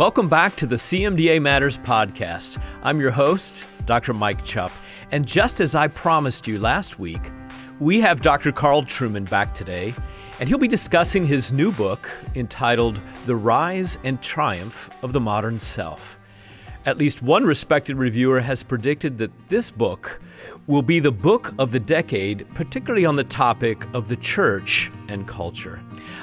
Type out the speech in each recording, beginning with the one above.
Welcome back to the CMDA Matters podcast. I'm your host, Dr. Mike Chupp. And just as I promised you last week, we have Dr. Carl Trueman back today, and he'll be discussing his new book entitled The Rise and Triumph of the Modern Self. At least one respected reviewer has predicted that this book will be the book of the decade, particularly on the topic of the church and culture.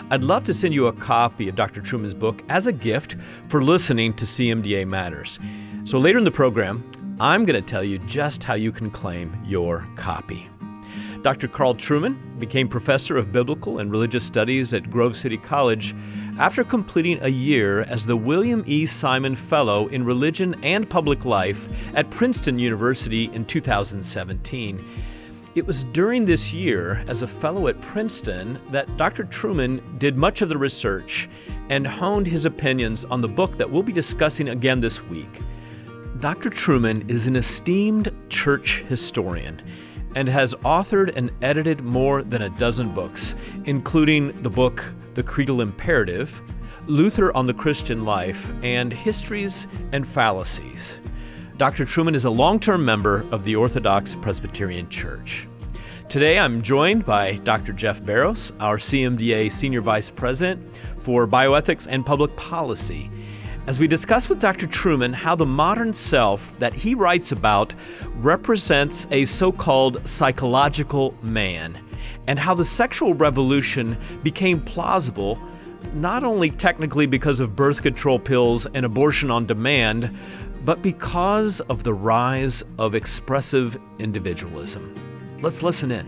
I'd love to send you a copy of Dr. Trueman's book as a gift for listening to CMDA Matters. So later in the program, I'm going to tell you just how you can claim your copy. Dr. Carl Trueman became professor of biblical and religious studies at Grove City College after completing a year as the William E. Simon Fellow in Religion and Public Life at Princeton University in 2017. It was during this year, as a fellow at Princeton, that Dr. Trueman did much of the research and honed his opinions on the book that we'll be discussing again this week. Dr. Trueman is an esteemed church historian and has authored and edited more than a dozen books, including the book The Creedal Imperative, Luther on the Christian Life, and Histories and Fallacies. Dr. Trueman is a long term member of the Orthodox Presbyterian Church. Today I'm joined by Dr. Jeff Barrows, our CMDA Senior Vice President for Bioethics and Public Policy as we discuss with Dr. Trueman how the modern self that he writes about represents a so called psychological man, and how the sexual revolution became plausible not only technically because of birth control pills and abortion on demand, but because of the rise of expressive individualism. Let's listen in.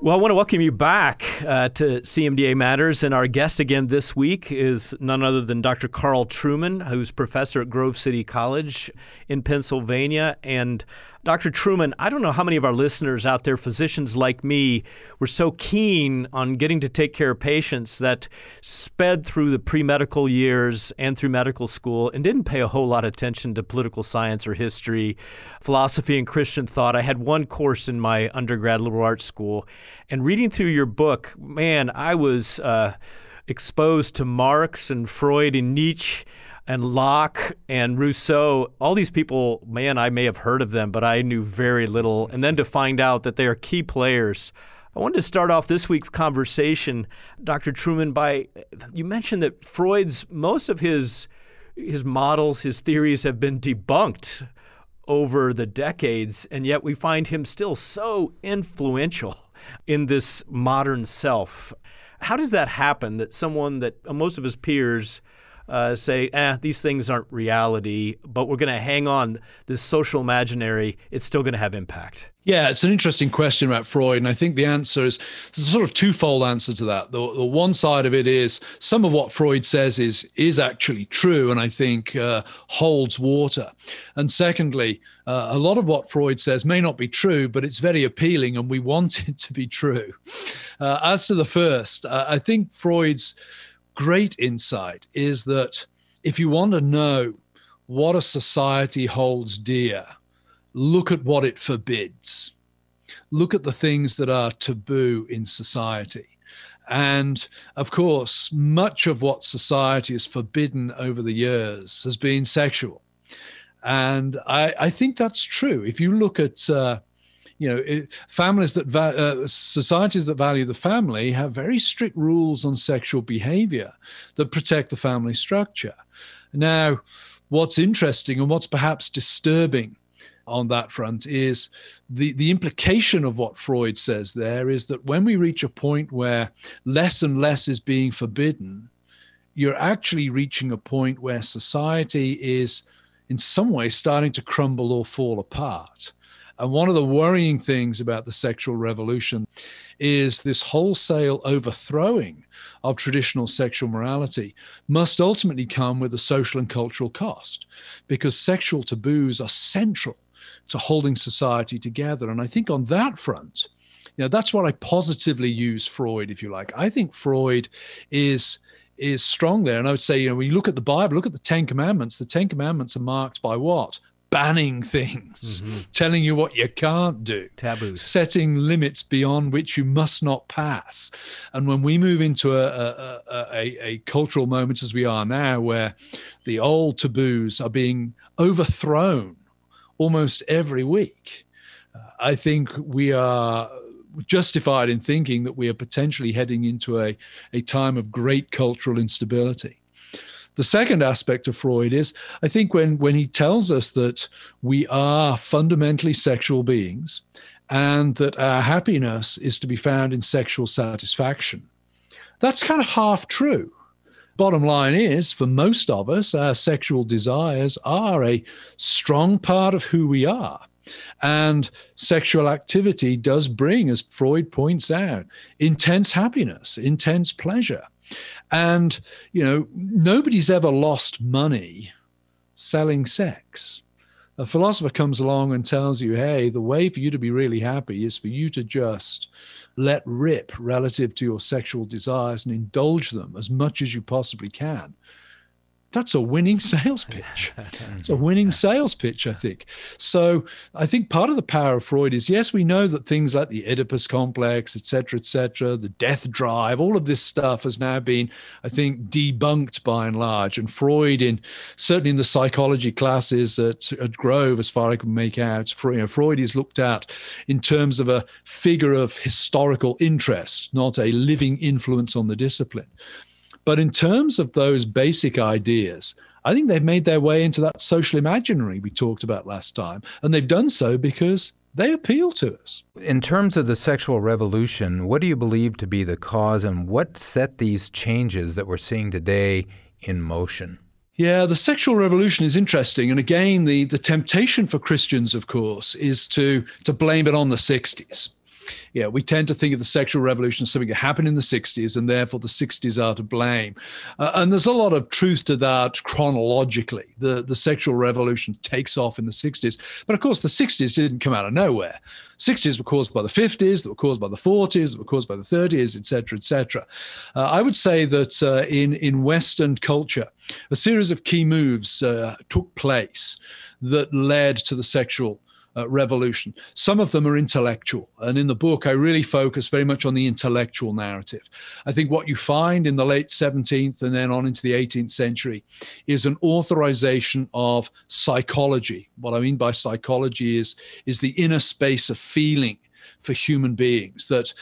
Well, I want to welcome you back uh, to CMDA Matters. And our guest again this week is none other than Dr. Carl Trueman, who's professor at Grove City College in Pennsylvania. And Dr. Trueman, I don't know how many of our listeners out there, physicians like me, were so keen on getting to take care of patients that sped through the pre medical years and through medical school and didn't pay a whole lot of attention to political science or history, philosophy, and Christian thought. I had one course in my undergrad liberal arts school, and reading through your book, man, I was uh, exposed to Marx and Freud and Nietzsche and Locke and Rousseau, all these people, man, I may have heard of them, but I knew very little. And then to find out that they are key players. I wanted to start off this week's conversation, Dr. Trueman, by you mentioned that Freud's most of his his models, his theories have been debunked over the decades, and yet we find him still so influential in this modern self. How does that happen that someone that most of his peers uh, say, eh, these things aren't reality, but we're going to hang on this social imaginary, it's still going to have impact? Yeah, it's an interesting question about Freud, and I think the answer is there's a sort of twofold answer to that. The, the one side of it is some of what Freud says is is actually true, and I think uh, holds water. And secondly, uh, a lot of what Freud says may not be true, but it's very appealing, and we want it to be true. Uh, as to the first, uh, I think Freud's great insight is that if you want to know what a society holds dear, look at what it forbids. Look at the things that are taboo in society. And of course, much of what society has forbidden over the years has been sexual. And I, I think that's true. If you look at uh, you know, it, families that va- uh, societies that value the family have very strict rules on sexual behavior that protect the family structure. Now, what's interesting and what's perhaps disturbing on that front is the the implication of what Freud says there is that when we reach a point where less and less is being forbidden, you're actually reaching a point where society is in some way starting to crumble or fall apart. And one of the worrying things about the sexual revolution is this wholesale overthrowing of traditional sexual morality must ultimately come with a social and cultural cost because sexual taboos are central to holding society together. And I think on that front, you know, that's what I positively use Freud, if you like. I think Freud is is strong there. And I would say, you know, when you look at the Bible, look at the Ten Commandments. The Ten Commandments are marked by what? Banning things, mm-hmm. telling you what you can't do, taboos, setting limits beyond which you must not pass. And when we move into a, a, a, a cultural moment as we are now, where the old taboos are being overthrown almost every week, uh, I think we are justified in thinking that we are potentially heading into a, a time of great cultural instability. The second aspect of Freud is, I think, when, when he tells us that we are fundamentally sexual beings and that our happiness is to be found in sexual satisfaction, that's kind of half true. Bottom line is, for most of us, our sexual desires are a strong part of who we are. And sexual activity does bring, as Freud points out, intense happiness, intense pleasure. And, you know, nobody's ever lost money selling sex. A philosopher comes along and tells you, hey, the way for you to be really happy is for you to just let rip relative to your sexual desires and indulge them as much as you possibly can that's a winning sales pitch. it's a winning sales pitch, I think. So I think part of the power of Freud is yes, we know that things like the Oedipus complex, et cetera, et cetera, the death drive, all of this stuff has now been, I think, debunked by and large. And Freud, in certainly in the psychology classes at, at Grove, as far as I can make out, Freud, you know, Freud is looked at in terms of a figure of historical interest, not a living influence on the discipline. But in terms of those basic ideas, I think they've made their way into that social imaginary we talked about last time. And they've done so because they appeal to us. In terms of the sexual revolution, what do you believe to be the cause and what set these changes that we're seeing today in motion? Yeah, the sexual revolution is interesting. And again, the, the temptation for Christians, of course, is to, to blame it on the 60s yeah, we tend to think of the sexual revolution as something that happened in the 60s, and therefore the 60s are to blame. Uh, and there's a lot of truth to that chronologically. The, the sexual revolution takes off in the 60s. But of course, the 60s didn't come out of nowhere. 60s were caused by the 50s, that were caused by the 40s, that were caused by the 30s, etc., etc. Uh, I would say that uh, in, in Western culture, a series of key moves uh, took place that led to the sexual uh, revolution. Some of them are intellectual. And in the book, I really focus very much on the intellectual narrative. I think what you find in the late 17th and then on into the 18th century is an authorization of psychology. What I mean by psychology is, is the inner space of feeling for human beings. That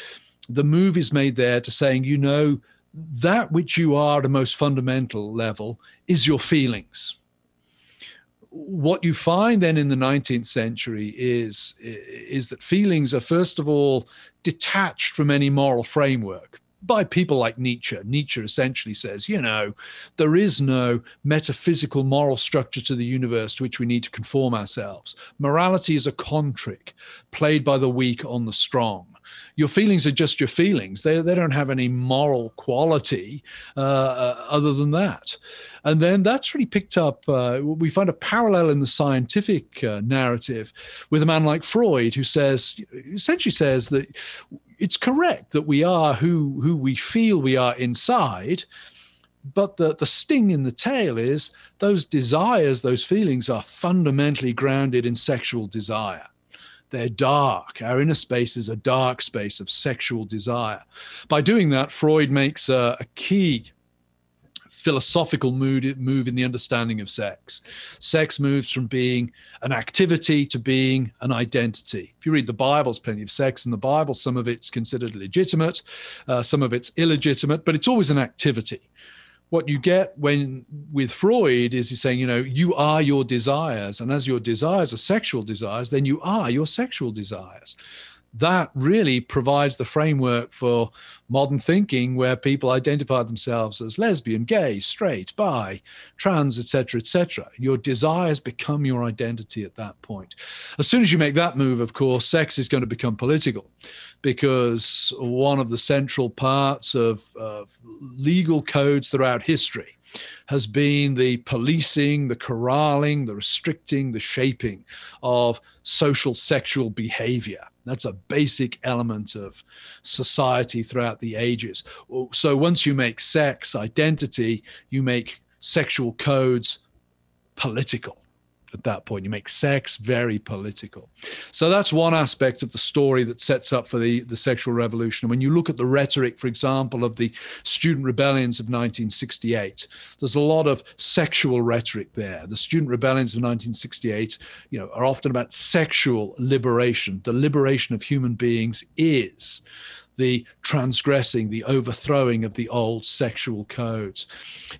the move is made there to saying, you know, that which you are at a most fundamental level is your feelings what you find then in the 19th century is is that feelings are first of all detached from any moral framework by people like Nietzsche. Nietzsche essentially says, you know, there is no metaphysical moral structure to the universe to which we need to conform ourselves. Morality is a con trick played by the weak on the strong your feelings are just your feelings. They, they don't have any moral quality uh, uh, other than that. And then that's really picked up. Uh, we find a parallel in the scientific uh, narrative with a man like Freud, who says, essentially says that it's correct that we are who, who we feel we are inside but the, the sting in the tail is those desires, those feelings are fundamentally grounded in sexual desire. They're dark. Our inner space is a dark space of sexual desire. By doing that, Freud makes a, a key philosophical mood, move in the understanding of sex. Sex moves from being an activity to being an identity. If you read the Bible, there's plenty of sex in the Bible. Some of it's considered legitimate, uh, some of it's illegitimate, but it's always an activity what you get when with Freud is he's saying, you know, you are your desires, and as your desires are sexual desires, then you are your sexual desires. That really provides the framework for modern thinking where people identify themselves as lesbian, gay, straight, bi, trans, etc., etc. Your desires become your identity at that point. As soon as you make that move, of course, sex is going to become political because one of the central parts of, of legal codes throughout history has been the policing, the corralling, the restricting, the shaping of social sexual behavior. That's a basic element of society throughout the ages. So once you make sex identity, you make sexual codes political at that point. You make sex very political. So that's one aspect of the story that sets up for the, the sexual revolution. When you look at the rhetoric, for example, of the student rebellions of 1968, there's a lot of sexual rhetoric there. The student rebellions of 1968, you know, are often about sexual liberation. The liberation of human beings is the transgressing, the overthrowing of the old sexual codes.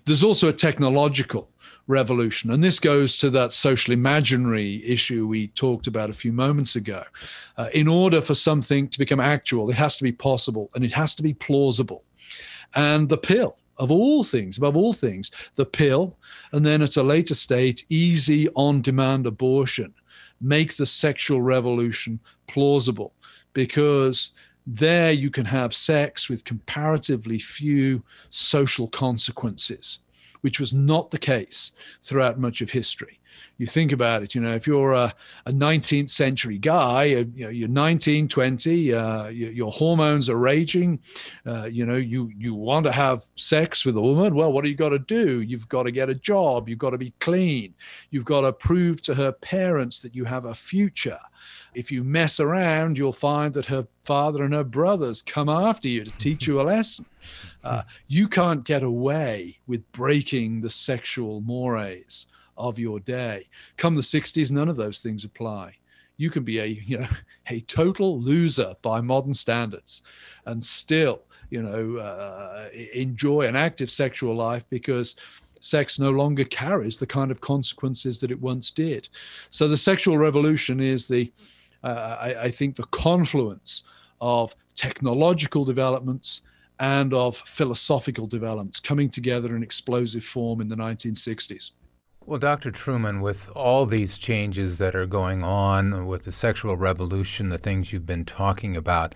There's also a technological revolution. And this goes to that social imaginary issue we talked about a few moments ago. Uh, in order for something to become actual, it has to be possible and it has to be plausible. And the pill, of all things, above all things, the pill, and then at a later state, easy on demand abortion make the sexual revolution plausible because there you can have sex with comparatively few social consequences which was not the case throughout much of history. You think about it, you know, if you're a, a 19th century guy, uh, you know, you're 19, 20, uh, your, your, hormones are raging, uh, you know, you, you want to have sex with a woman. Well, what do you got to do? You've got to get a job. You've got to be clean. You've got to prove to her parents that you have a future. If you mess around, you'll find that her father and her brothers come after you to teach you a lesson. Uh, you can't get away with breaking the sexual mores of your day. Come the 60s, none of those things apply. You can be a you know a total loser by modern standards, and still you know uh, enjoy an active sexual life because sex no longer carries the kind of consequences that it once did. So the sexual revolution is the uh, I, I think the confluence of technological developments and of philosophical developments coming together in explosive form in the 1960s. Well, Dr. Trueman, with all these changes that are going on with the sexual revolution, the things you've been talking about,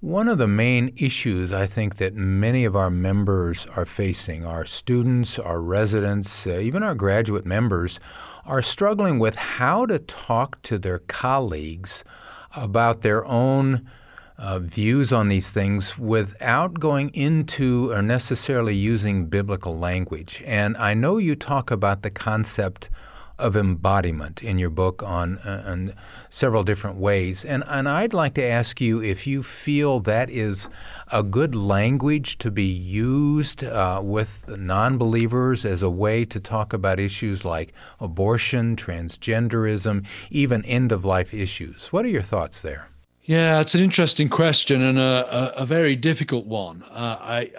one of the main issues I think that many of our members are facing, our students, our residents, uh, even our graduate members, are struggling with how to talk to their colleagues about their own uh, views on these things without going into or necessarily using biblical language. And I know you talk about the concept of embodiment in your book on, uh, on several different ways. And, and I'd like to ask you if you feel that is a good language to be used uh, with non believers as a way to talk about issues like abortion, transgenderism, even end of life issues. What are your thoughts there? Yeah, it's an interesting question and a, a, a very difficult one. Uh, I,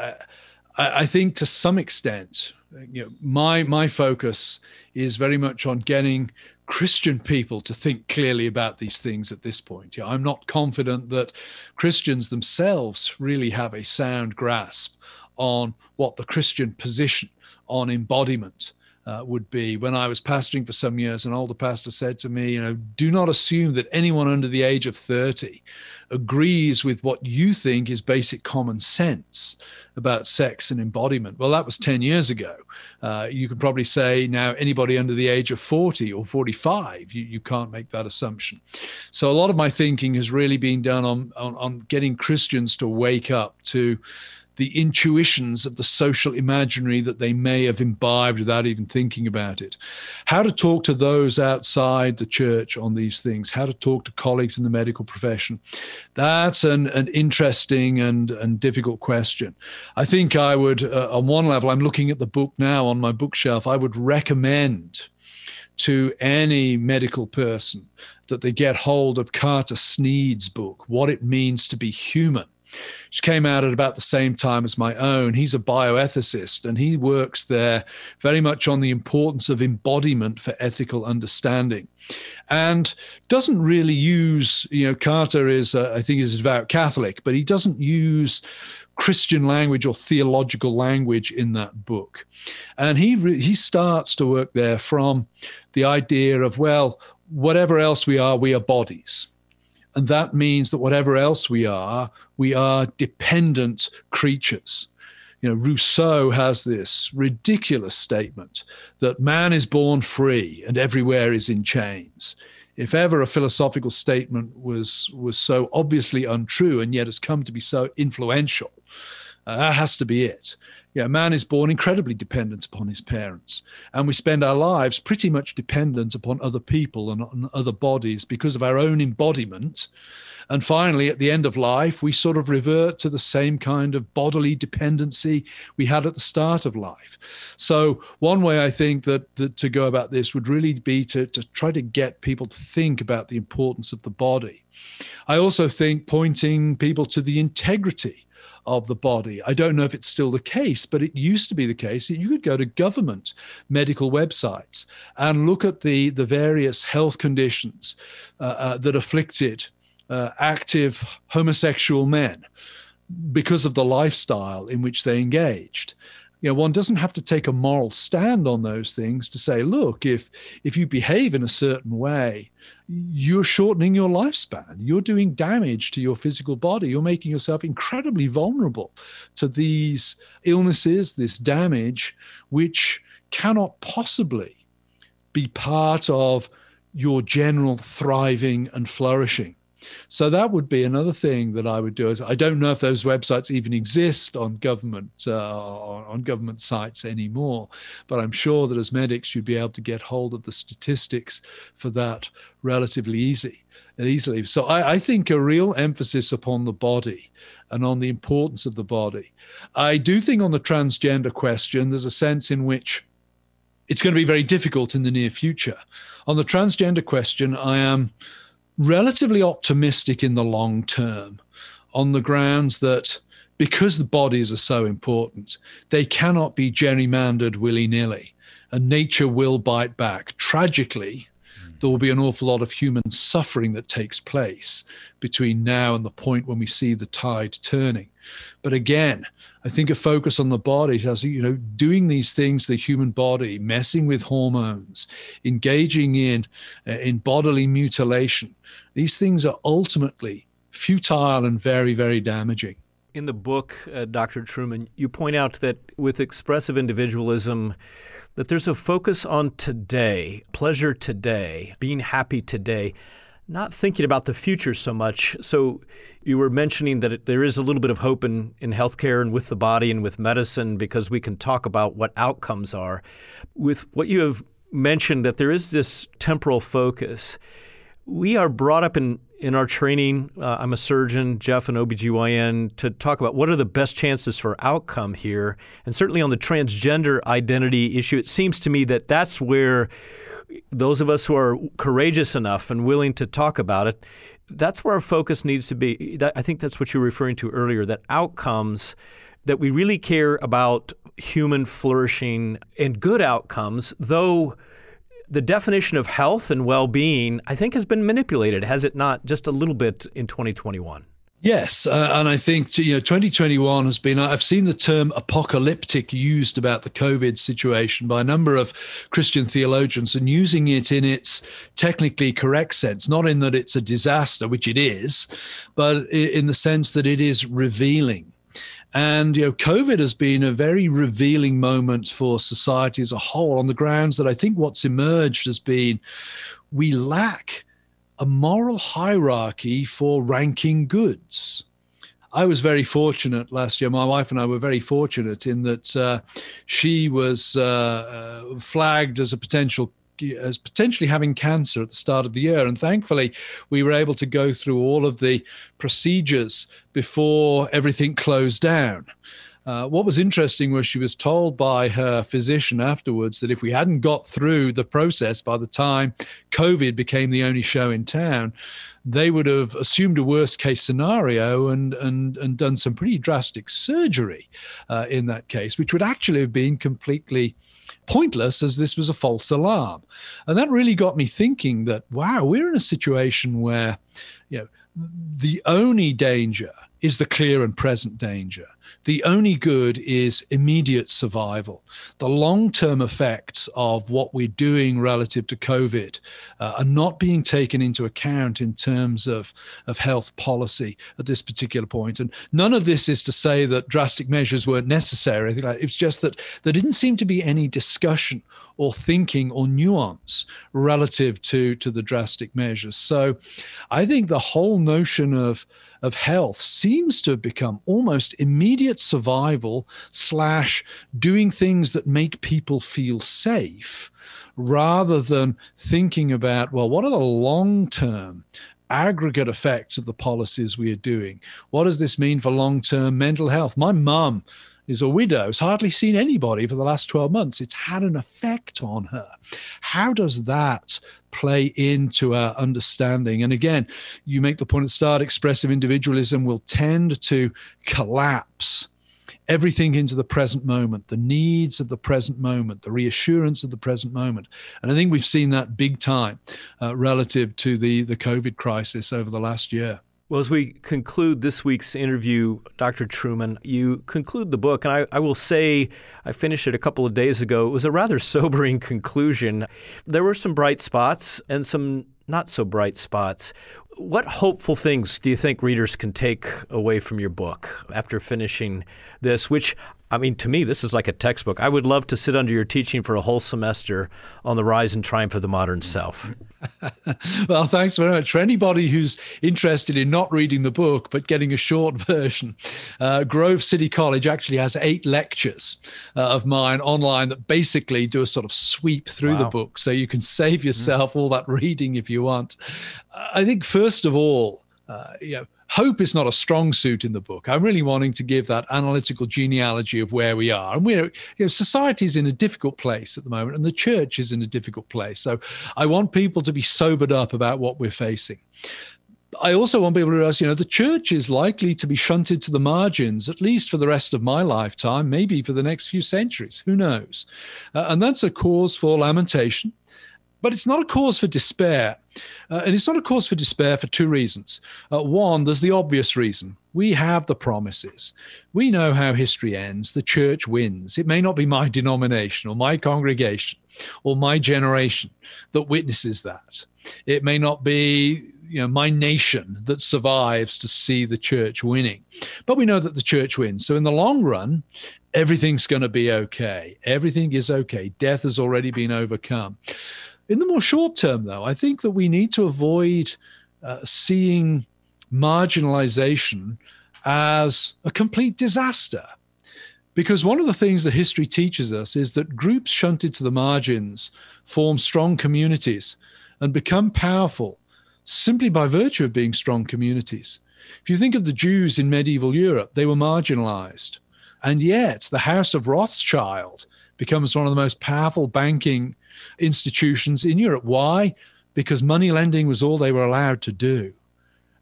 I, I think to some extent, you know, my my focus is very much on getting Christian people to think clearly about these things at this point. Yeah, I'm not confident that Christians themselves really have a sound grasp on what the Christian position on embodiment uh, would be. When I was pastoring for some years, an older pastor said to me, you know, do not assume that anyone under the age of 30 agrees with what you think is basic common sense about sex and embodiment. Well, that was 10 years ago. Uh, you can probably say now anybody under the age of 40 or 45, you, you can't make that assumption. So a lot of my thinking has really been done on, on, on getting Christians to wake up to the intuitions of the social imaginary that they may have imbibed without even thinking about it. How to talk to those outside the church on these things, how to talk to colleagues in the medical profession. That's an, an interesting and, and difficult question. I think I would, uh, on one level, I'm looking at the book now on my bookshelf, I would recommend to any medical person that they get hold of Carter Snead's book, What It Means to Be Human which came out at about the same time as my own. He's a bioethicist and he works there very much on the importance of embodiment for ethical understanding and doesn't really use, you know, Carter is, uh, I think, is a devout Catholic, but he doesn't use Christian language or theological language in that book. And he re- he starts to work there from the idea of well, whatever else we are, we are bodies. And that means that whatever else we are, we are dependent creatures. You know, Rousseau has this ridiculous statement that man is born free and everywhere is in chains. If ever a philosophical statement was was so obviously untrue and yet has come to be so influential, Uh, that has to be it. Yeah, man is born incredibly dependent upon his parents, and we spend our lives pretty much dependent upon other people and on other bodies because of our own embodiment. And finally, at the end of life, we sort of revert to the same kind of bodily dependency we had at the start of life. So, one way I think that, that to go about this would really be to, to try to get people to think about the importance of the body. I also think pointing people to the integrity of the body. I don't know if it's still the case, but it used to be the case that you could go to government medical websites and look at the, the various health conditions uh, uh, that afflicted uh, active homosexual men because of the lifestyle in which they engaged you know, one doesn't have to take a moral stand on those things to say, look, if if you behave in a certain way, you're shortening your lifespan. You're doing damage to your physical body. You're making yourself incredibly vulnerable to these illnesses, this damage, which cannot possibly be part of your general thriving and flourishing. So that would be another thing that I would do. Is I don't know if those websites even exist on government uh, on government sites anymore, but I'm sure that as medics you'd be able to get hold of the statistics for that relatively easy easily. So I, I think a real emphasis upon the body and on the importance of the body. I do think on the transgender question, there's a sense in which it's going to be very difficult in the near future. On the transgender question, I am relatively optimistic in the long term on the grounds that because the bodies are so important, they cannot be gerrymandered willy nilly, and nature will bite back. Tragically, hmm. there will be an awful lot of human suffering that takes place between now and the point when we see the tide turning. But again, I think a focus on the body has, you know, doing these things, the human body, messing with hormones, engaging in uh, in bodily mutilation. These things are ultimately futile and very, very damaging. In the book, uh, Dr. Trueman, you point out that with expressive individualism, that there's a focus on today, pleasure today, being happy today not thinking about the future so much. So you were mentioning that it, there is a little bit of hope in, in healthcare and with the body and with medicine because we can talk about what outcomes are. With what you have mentioned, that there is this temporal focus. We are brought up in, in our training, uh, I'm a surgeon, Jeff, an OBGYN, to talk about what are the best chances for outcome here. And certainly on the transgender identity issue, it seems to me that that's where those of us who are courageous enough and willing to talk about it, that's where our focus needs to be. I think that's what you were referring to earlier that outcomes, that we really care about human flourishing and good outcomes, though the definition of health and well being, I think, has been manipulated, has it not, just a little bit in 2021? Yes, uh, and I think you know 2021 has been. I've seen the term apocalyptic used about the COVID situation by a number of Christian theologians, and using it in its technically correct sense, not in that it's a disaster, which it is, but in the sense that it is revealing. And you know, COVID has been a very revealing moment for society as a whole, on the grounds that I think what's emerged has been we lack a moral hierarchy for ranking goods. I was very fortunate last year. My wife and I were very fortunate in that uh, she was uh, uh, flagged as a potential as potentially having cancer at the start of the year. And thankfully, we were able to go through all of the procedures before everything closed down. Uh, what was interesting was she was told by her physician afterwards that if we hadn't got through the process by the time COVID became the only show in town, they would have assumed a worst case scenario and, and, and done some pretty drastic surgery uh, in that case, which would actually have been completely pointless as this was a false alarm. And that really got me thinking that, wow, we're in a situation where, you know, the only danger is the clear and present danger. The only good is immediate survival. The long term effects of what we're doing relative to COVID uh, are not being taken into account in terms of, of health policy at this particular point. And none of this is to say that drastic measures weren't necessary. Think it's just that there didn't seem to be any discussion or thinking or nuance relative to, to the drastic measures. So I think the whole notion of of health seems to have become almost immediate survival slash doing things that make people feel safe rather than thinking about, well, what are the long term aggregate effects of the policies we are doing? What does this mean for long term mental health? My mum is a widow, has hardly seen anybody for the last 12 months. It's had an effect on her. How does that play into our understanding? And again, you make the point at the start expressive individualism will tend to collapse everything into the present moment, the needs of the present moment, the reassurance of the present moment. And I think we've seen that big time uh, relative to the, the COVID crisis over the last year. Well, as we conclude this week's interview, Dr. Trueman, you conclude the book, and I, I, will say I finished it a couple of days ago. It was a rather sobering conclusion. There were some bright spots and some not so bright spots. What hopeful things do you think readers can take away from your book after finishing this, which I mean, to me, this is like a textbook. I would love to sit under your teaching for a whole semester on the rise and triumph of the modern self. well, thanks very much. For anybody who's interested in not reading the book but getting a short version, uh, Grove City College actually has eight lectures uh, of mine online that basically do a sort of sweep through wow. the book. So you can save mm-hmm. yourself mm. all that reading if you want. I think, first of all, uh, you know, hope is not a strong suit in the book. I'm really wanting to give that analytical genealogy of where we are. And we're, you know, society is in a difficult place at the moment, and the church is in a difficult place. So I want people to be sobered up about what we're facing. I also want people to realize, you know, the church is likely to be shunted to the margins, at least for the rest of my lifetime, maybe for the next few centuries. Who knows? Uh, and that's a cause for lamentation. But it's not a cause for despair. Uh, and it's not a cause for despair for two reasons. Uh, one, there's the obvious reason. We have the promises. We know how history ends. The church wins. It may not be my denomination or my congregation or my generation that witnesses that. It may not be you know my nation that survives to see the church winning. But we know that the church wins. So in the long run, everything's going to be okay. Everything is okay. Death has already been overcome. In the more short term, though, I think that we need to avoid uh, seeing marginalization as a complete disaster. Because one of the things that history teaches us is that groups shunted to the margins form strong communities and become powerful simply by virtue of being strong communities. If you think of the Jews in medieval Europe, they were marginalized. And yet, the House of Rothschild becomes one of the most powerful banking institutions in Europe. Why? Because money lending was all they were allowed to do.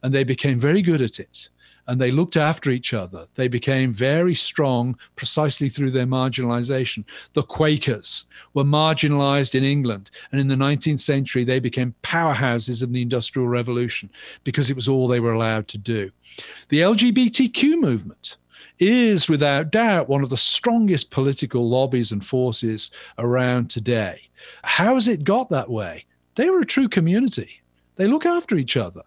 And they became very good at it. And they looked after each other. They became very strong precisely through their marginalization. The Quakers were marginalized in England. And in the 19th century, they became powerhouses of the Industrial Revolution because it was all they were allowed to do. The LGBTQ movement is without doubt one of the strongest political lobbies and forces around today. How has it got that way? They were a true community. They look after each other.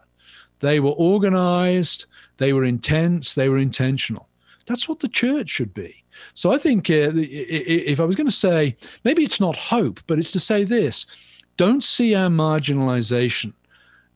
They were organized, they were intense, they were intentional. That's what the church should be. So I think uh, if I was going to say, maybe it's not hope, but it's to say this don't see our marginalization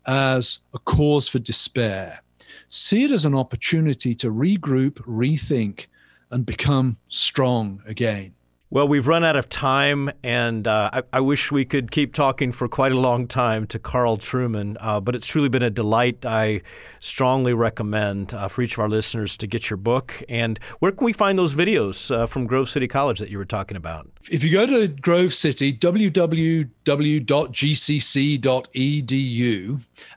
as a cause for despair see it as an opportunity to regroup, rethink, and become strong again. Well, we've run out of time, and uh, I, I, wish we could keep talking for quite a long time to Carl Trueman, uh, but it's truly been a delight. I strongly recommend uh, for each of our listeners to get your book. And where can we find those videos uh, from Grove City College that you were talking about? If you go to Grove City, www.gcc.edu,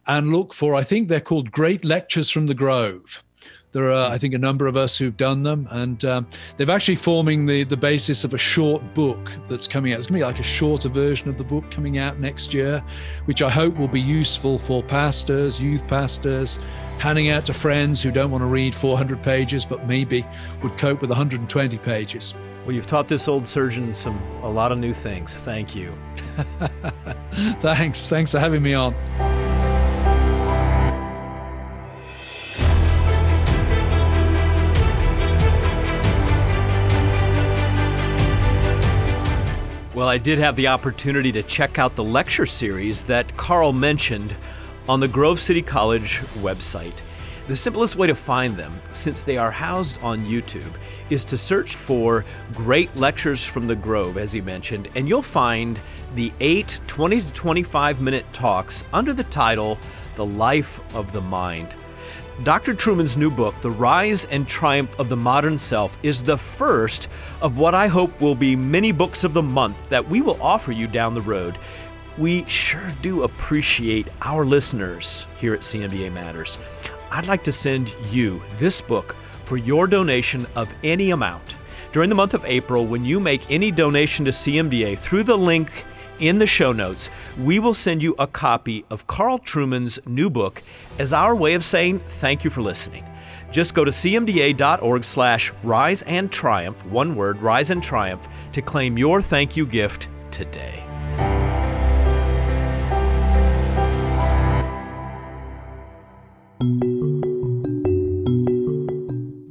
and look for, I think they're called Great Lectures from the Grove. There are, I think, a number of us who've done them, and um, they've actually forming the the basis of a short book that's coming out. It's going to be like a shorter version of the book coming out next year, which I hope will be useful for pastors, youth pastors, handing out to friends who don't want to read 400 pages, but maybe would cope with 120 pages. Well, you've taught this old surgeon some a lot of new things. Thank you. Thanks. Thanks for having me on. I did have the opportunity to check out the lecture series that Carl mentioned on the Grove City College website. The simplest way to find them, since they are housed on YouTube, is to search for Great Lectures from the Grove, as he mentioned, and you'll find the eight 20 to 25 minute talks under the title The Life of the Mind. Dr. Trueman's new book, The Rise and Triumph of the Modern Self, is the first of what I hope will be many books of the month that we will offer you down the road. We sure do appreciate our listeners here at CMDA Matters. I'd like to send you this book for your donation of any amount. During the month of April, when you make any donation to CMDA through the link in the show notes, we will send you a copy of Carl Trueman's new book as our way of saying thank you for listening. Just go to cmda.org slash rise and triumph, one word, rise and triumph, to claim your thank you gift today.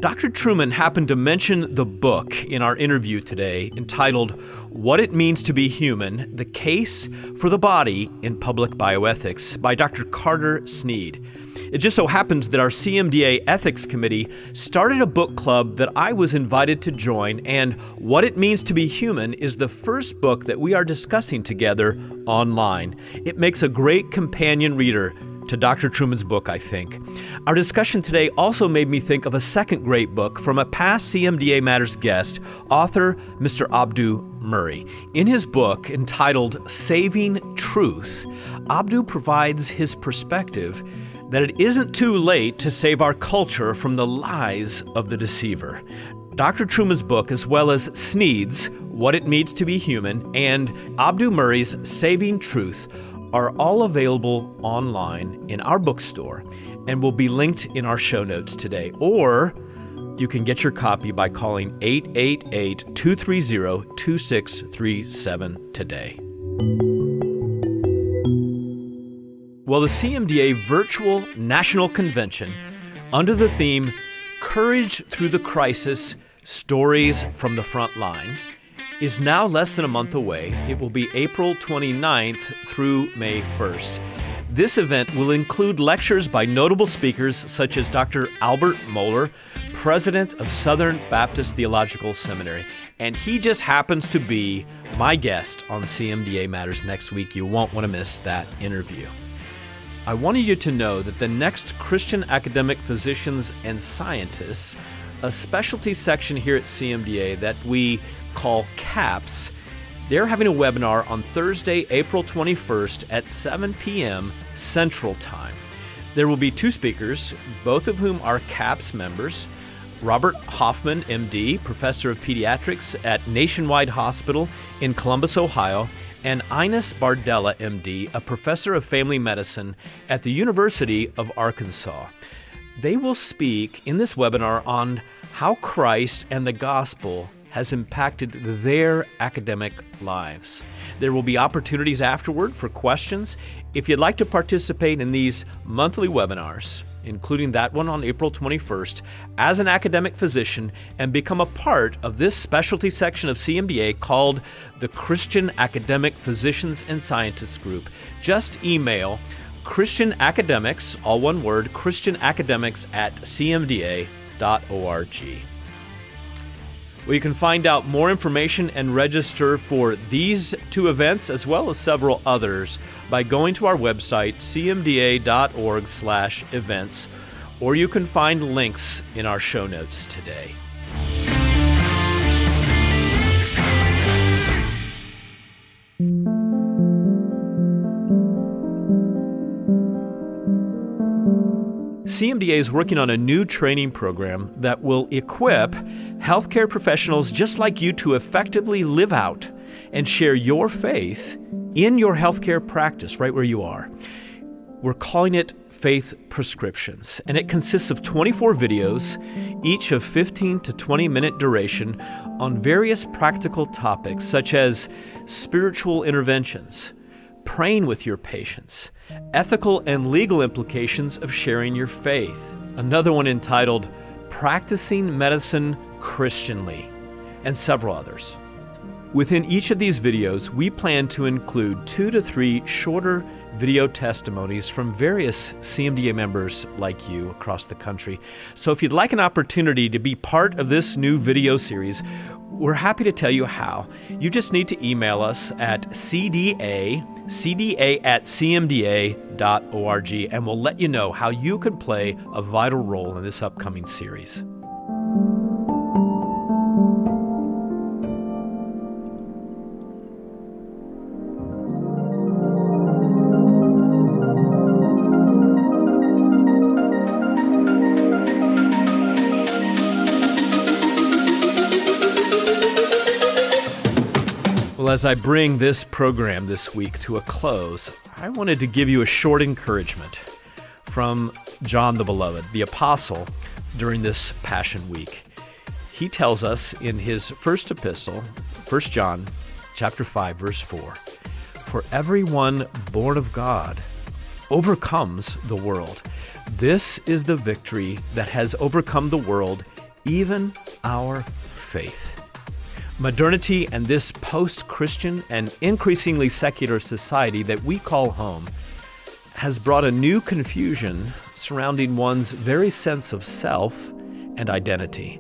Dr. Trueman happened to mention the book in our interview today entitled What It Means to Be Human The Case for the Body in Public Bioethics by Dr. Carter Snead. It just so happens that our CMDA Ethics Committee started a book club that I was invited to join, and What It Means to Be Human is the first book that we are discussing together online. It makes a great companion reader to Dr. Trueman's book, I think. Our discussion today also made me think of a second great book from a past CMDA Matters guest, author Mr. Abdu Murray. In his book entitled Saving Truth, Abdu provides his perspective that it isn't too late to save our culture from the lies of the deceiver. Dr. Trueman's book, as well as Snead's What It Means to Be Human and Abdu Murray's Saving Truth, are all available online in our bookstore and will be linked in our show notes today. Or you can get your copy by calling 888 230 2637 today. Well, the CMDA Virtual National Convention, under the theme Courage Through the Crisis Stories from the Front Line, is now less than a month away. It will be April 29th through May 1st. This event will include lectures by notable speakers such as Dr. Albert Mohler, president of Southern Baptist Theological Seminary. And he just happens to be my guest on CMDA Matters next week. You won't want to miss that interview. I wanted you to know that the next Christian Academic Physicians and Scientists, a specialty section here at CMDA that we call CAPS. They're having a webinar on Thursday, April 21st at 7 p.m. Central Time. There will be two speakers, both of whom are CAPS members. Robert Hoffman, MD, professor of pediatrics at Nationwide Hospital in Columbus, Ohio, and Ines Bardella, MD, a professor of family medicine at the University of Arkansas. They will speak in this webinar on how Christ and the gospel has impacted their academic lives. There will be opportunities afterward for questions. If you'd like to participate in these monthly webinars, including that one on April 21st, as an academic physician and become a part of this specialty section of CMDA called the Christian Academic Physicians and Scientists Group, just email Christian Academics, all one word, Christian Academics at cmda.org. You can find out more information and register for these two events as well as several others by going to our website cmda.org/events or you can find links in our show notes today. CMDA is working on a new training program that will equip healthcare professionals just like you to effectively live out and share your faith in your healthcare practice right where you are. We're calling it Faith Prescriptions, and it consists of 24 videos, each of 15 to 20 minute duration, on various practical topics such as spiritual interventions, praying with your patients, ethical and legal implications of sharing your faith. Another one entitled Practicing Medicine Christianly, and several others. Within each of these videos, we plan to include two to three shorter video testimonies from various CMDA members like you across the country. So if you'd like an opportunity to be part of this new video series, we're happy to tell you how. You just need to email us at cda, cda at cmda.org, and we'll let you know how you could play a vital role in this upcoming series. As I bring this program this week to a close, I wanted to give you a short encouragement from John the Beloved, the Apostle, during this Passion Week. He tells us in his first epistle, 1 John chapter 5 verse 4, "For everyone born of God overcomes the world. This is the victory that has overcome the world, even our faith." Modernity and this post Christian and increasingly secular society that we call home has brought a new confusion surrounding one's very sense of self and identity.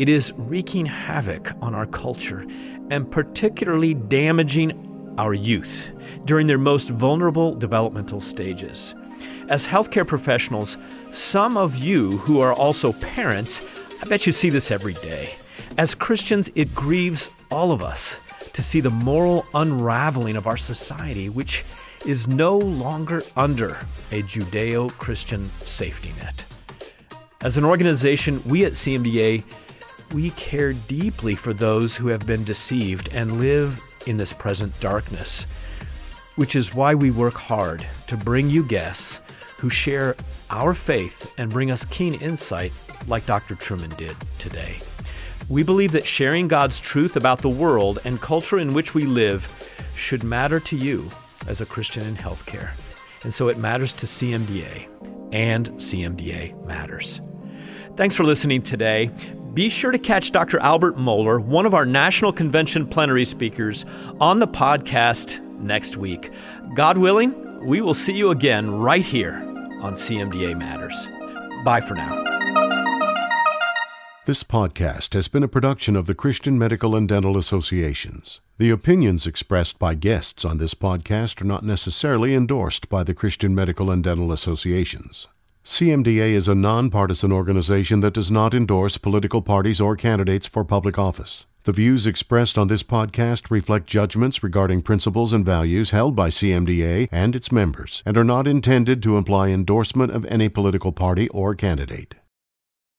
It is wreaking havoc on our culture and particularly damaging our youth during their most vulnerable developmental stages. As healthcare professionals, some of you who are also parents, I bet you see this every day. As Christians, it grieves all of us to see the moral unraveling of our society, which is no longer under a Judeo Christian safety net. As an organization, we at CMDA, we care deeply for those who have been deceived and live in this present darkness, which is why we work hard to bring you guests who share our faith and bring us keen insight like Dr. Trueman did today. We believe that sharing God's truth about the world and culture in which we live should matter to you as a Christian in healthcare. And so it matters to CMDA, and CMDA matters. Thanks for listening today. Be sure to catch Dr. Albert Mohler, one of our National Convention plenary speakers, on the podcast next week. God willing, we will see you again right here on CMDA Matters. Bye for now. This podcast has been a production of the Christian Medical and Dental Associations. The opinions expressed by guests on this podcast are not necessarily endorsed by the Christian Medical and Dental Associations. CMDA is a nonpartisan organization that does not endorse political parties or candidates for public office. The views expressed on this podcast reflect judgments regarding principles and values held by CMDA and its members and are not intended to imply endorsement of any political party or candidate.